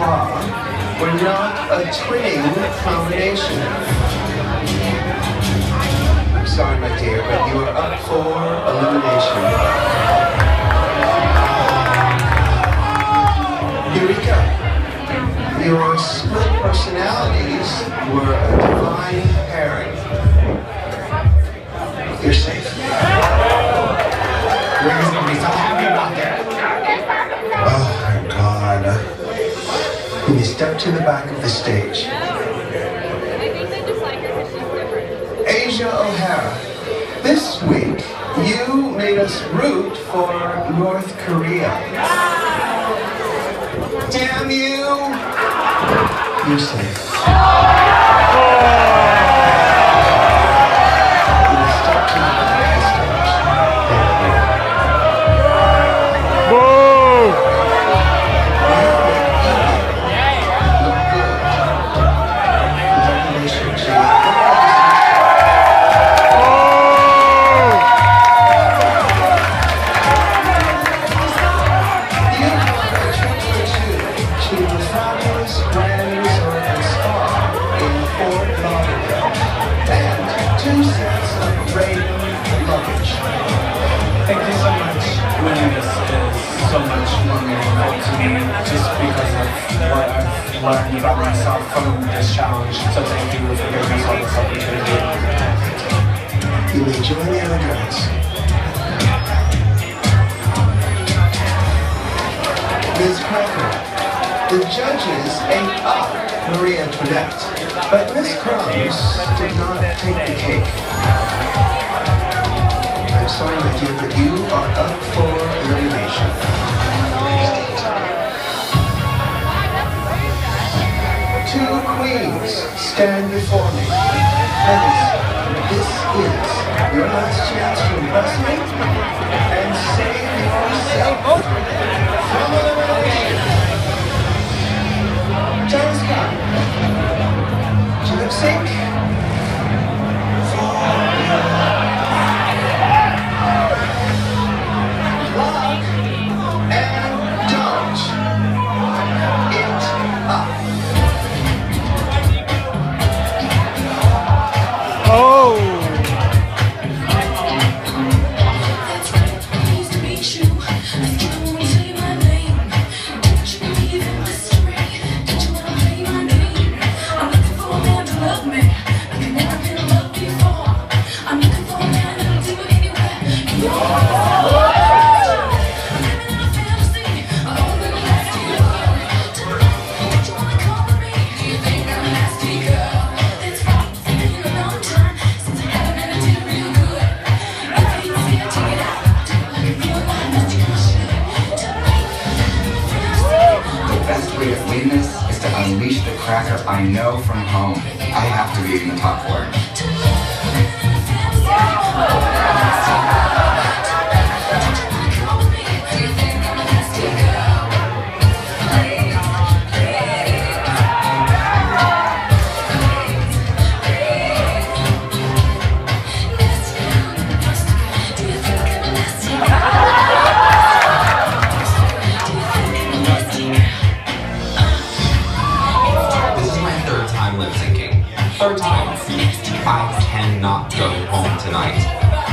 Were not a twinning combination. I'm sorry, my dear, but you are up for elimination. Eureka! Your split personalities were a divine pairing. You're safe. Step to the back of the stage, Asia O'Hara, this week you made us root for North Korea. Damn you! You're safe. Learned about myself from this challenge. So thank you for giving us all this opportunity. You may join the other girls. Miz Cracker, the judges ate up Marie Antoinette, but Miss Crumbs did not take the cake. I'm sorry, my dear, but you are up for stand before me. Ladies, this is your last chance to impress me and save yourself way to win this is to unleash the cracker I know from home. I have to be in the top four. Third time. I cannot go home tonight.